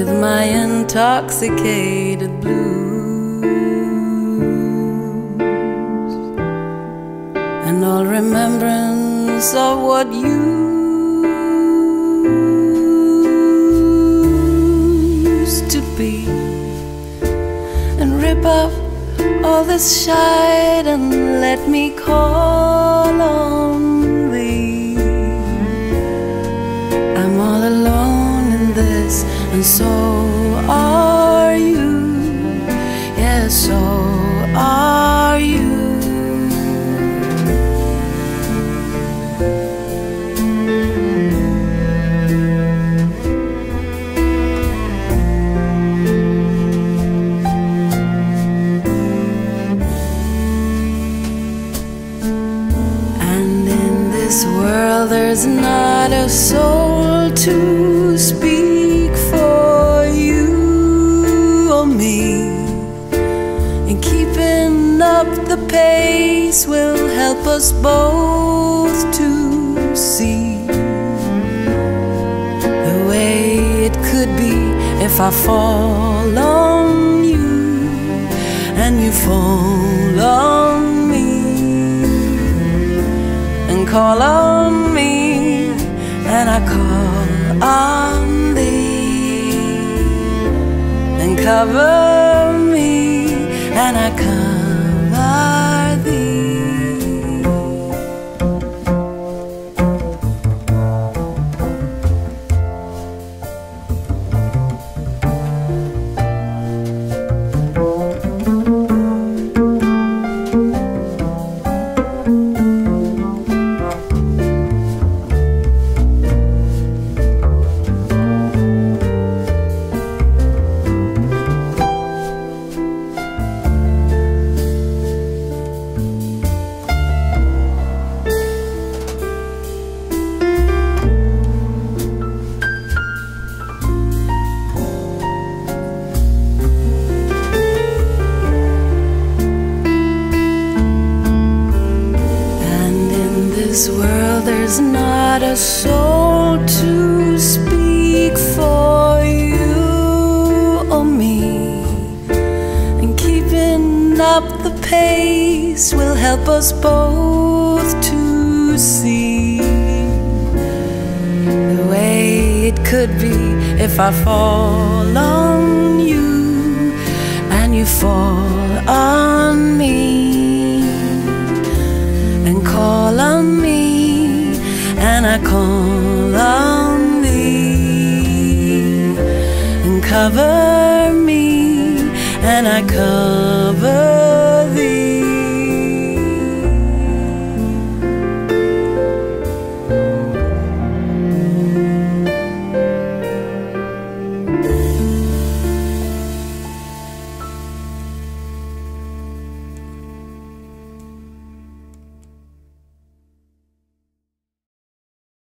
my intoxicated blues. And all remembrance of what used to be. And rip up all this shite and let me call on this world, there's not a soul to speak for you or me. And keeping up the pace will help us both to see the way it could be if I fall on you and you fall on me and call on me and I call on thee and cover me and I cover this world, there's not a soul to speak for you or me. And keeping up the pace will help us both to see the way it could be if I fall on and I call on thee and cover me and I cover